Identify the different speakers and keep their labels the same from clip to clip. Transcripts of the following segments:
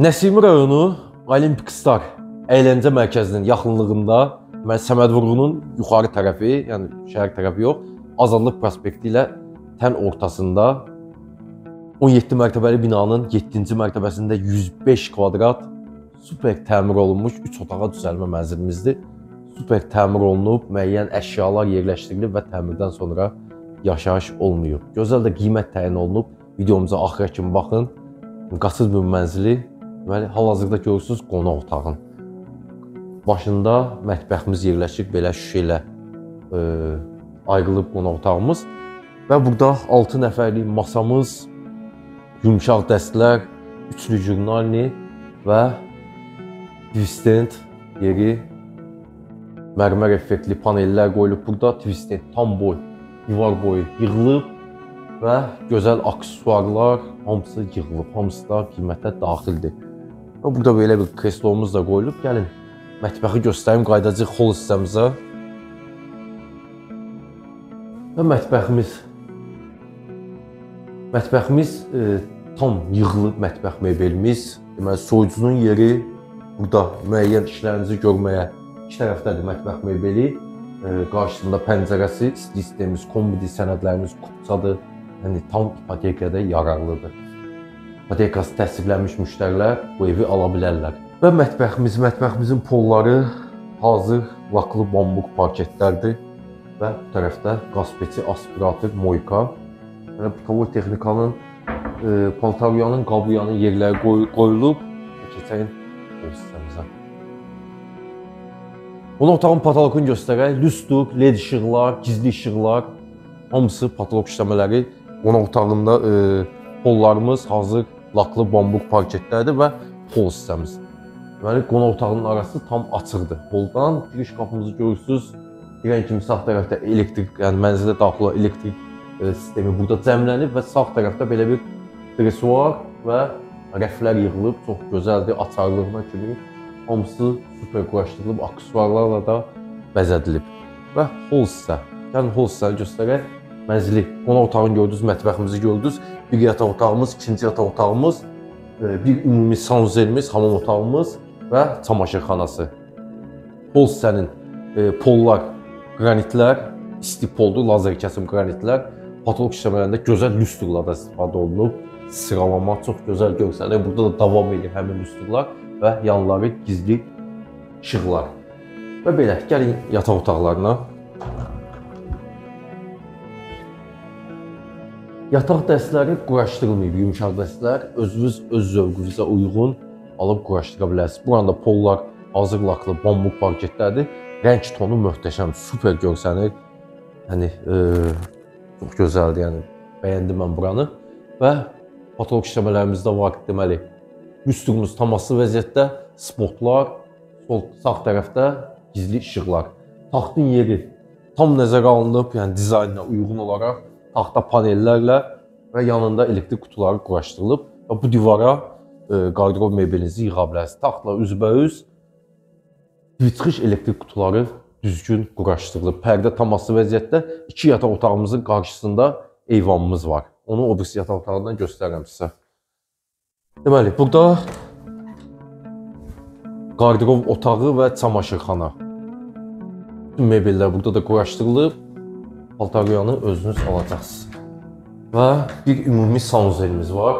Speaker 1: Nəsimi rayonu Olimpik Star əyləncə mərkəzinin yaxınlığında mən Səməd Vurğunun yuxarı tərəfi, yəni şəhər tərəfi yox, Azadlıq prospekti ilə tən ortasında 17 mərtəbəli binanın 7-ci mərtəbəsində 105 kvadrat super təmir olunmuş 3 otağa düzəlmə mənzilimizdir. Super təmir olunub, müəyyən əşyalar yerləşdirilib və təmirdən sonra yaşayış olmayıb. Gözəl də qiymət təyin olunub. Videomuza axıra kimi baxın. Qaçız bir mənzili. Deməli, hal-hazırda görürsüz qonaq otağın. Başında mətbəximiz yerləşir belə şüşə ilə e, ayrılıb qonaq otağımız və burada 6 nəfərlik masamız, yumşaq dəstlər, üçlü jurnalni və twistent yeri mərmər effektli panellər qoyulub burada. Twistent tam boy, divar boyu yığılıb və gözəl aksesuarlar hamısı yığılıb. Hamısı da qiymətə daxildir. Və burada belə bir kreslomuz da qoyulub. Gəlin mətbəxi göstərim, qayıdacağıq hol hissəmizə. Və mətbəximiz Mətbəximiz e, tam yığılıb mətbəx mebelimiz. Deməli soyucunun yeri burada müəyyən işlərinizi görməyə iki tərəfdədir mətbəx mebeli. E, qarşısında pəncərəsi, isti sistemimiz, kombidi sənədlərimiz, kupçadır. Yəni tam ipotekada yararlıdır. İpotekası təsdiqlənmiş müştərilər bu evi ala bilərlər. Və mətbəximiz, mətbəximizin polları hazır laklı bambuq parketlərdir və bu tərəfdə qaz peçi, aspirator, moyka Yəni butavol texnikanın e, Pontaryanın qabıyanın yerləri qoy, qoyulub keçəyin hissəmizə. Bunu otağın patologunu göstərək. Lüstur, led işıqlar, gizli işıqlar, hamısı patolog işləmələri qonaq otağında e, pollarımız hazır laklı bambuq parketlərdir və pol hissəmiz. Deməli qonaq otağının arası tam açıqdır. Poldan giriş qapımızı görürsüz. Girən kimi sağ tərəfdə elektrik, yəni mənzilə daxil elektrik E, sistemi burada cəmlənib və sağ tərəfdə belə bir dresuar və rəflər yığılıb, çox gözəldir, açarlığına kimi hamısı super quraşdırılıb, aksesuarlarla da bəzədilib. Və hol hissə. Yəni hol hissəni göstərək. Mənzili, qonaq otağını gördünüz, mətbəximizi gördünüz. Bir yataq otağımız, ikinci yataq otağımız, e, bir ümumi sanuzelimiz, hamam otağımız və çamaşırxanası. Hol hissənin e, pollar, qranitlər, isti poldur, lazer kəsim qranitlər patoloq işləmələrində gözəl lüstrlardan istifadə olunub. Sıralama çox gözəl görsənir. Burada da davam edir həmin lüstrlar və yanları gizli işıqlar. Və belə, gəlin yataq otaqlarına. Yataq dəstləri quraşdırılmayıb, yumşaq dəstlər özünüz öz zövqünüzə uyğun alıb quraşdıra bilərsiniz. Burada pollar hazır laklı bambuq parketlərdir. Rəng tonu möhtəşəm, super görsənir. Yəni e, Çox gözəldir, yəni bəyəndim mən buranı və patoloq işləmələrimiz də var deməli. Lüstrumuz tam asılı vəziyyətdə, spotlar, sol sağ tərəfdə gizli işıqlar. Taxtın yeri tam nəzərə alınıb, yəni dizaynına uyğun olaraq taxta panellərlə və yanında elektrik qutuları quraşdırılıb və bu divara e, qardırob mebelinizi yığa bilərsiniz. Taxtla üzbəüz çıxış elektrik qutuları düzgün quraşdırılıb. Pərdə tam asılı vəziyyətdə iki yataq otağımızın qarşısında eyvanımız var. Onu o birisi yataq otağından göstərirəm sizə. Deməli, burada qardırob otağı və çamaşırxana. Bütün mebellər burada da quraşdırılıb. Paltaryanı özünüz alacaqsınız. Və bir ümumi sanuzelimiz var.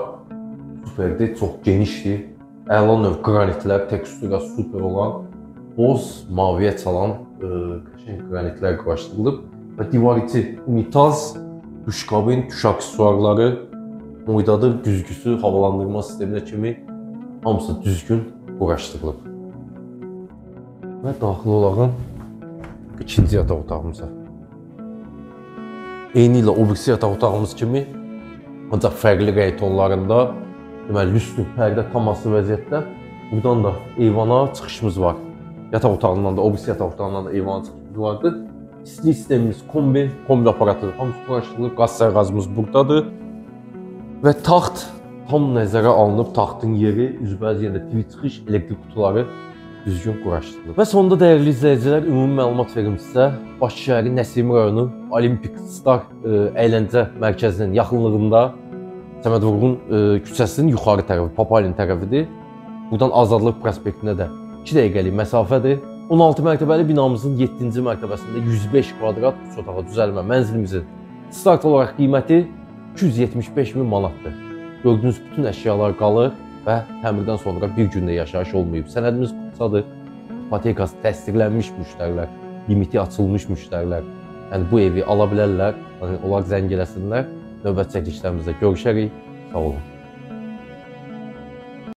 Speaker 1: Superdir, çox genişdir. Əla növ qranitlər, tekstura super olan, boz maviyə çalan qəşəng qranitlər quraşdırılıb və divar içi unitaz, duşkabin, duş aksesuarları, moydadır, güzgüsü, havalandırma sisteminə kimi hamısı düzgün quraşdırılıb. Və daxil olaraq ikinci yataq otağımıza. Eyni ilə o birisi yataq otağımız kimi ancaq fərqli rəng tonlarında deməli lüstr pərdə tam asılı vəziyyətdə. Buradan da eyvana çıxışımız var. Yataq otağından da, o birisi yataq otağından da eyvana çıxışımız vardı. İstilik sistemimiz kombi, kombi aparatı hamısı quraşdırılıb, qaz sərqazımız burdadır. Və taxt tam nəzərə alınıb, taxtın yeri, üzbəyiz yerdə TV çıxış, elektrik qutuları düzgün quraşdırılıb. Və sonda dəyərli izləyicilər, ümumi məlumat verim sizə. Bakı şəhəri Nəsimi rayonu Olimpik Star ə, e, əyləncə mərkəzinin yaxınlığında Səməd Vurğun e, küçəsinin yuxarı tərəfi, Papalin tərəfidir. Buradan Azadlıq prospektinə də 2 dəqiqəlik məsafədir. 16 mərtəbəli binamızın 7-ci mərtəbəsində 105 kvadrat üç otağı düzəlmə mənzilimizin start olaraq qiyməti 275 min manatdır. Gördüyünüz bütün əşyalar qalır və təmirdən sonra bir gündə yaşayış olmayıb. Sənədimiz qutsadır. İpotekası təsdiqlənmiş müştərilər, limiti açılmış müştərilər. Yəni bu evi ala bilərlər. Yəni onlar zəng eləsinlər. Növbəti çəkilişlərimizdə görüşərik. Sağ olun.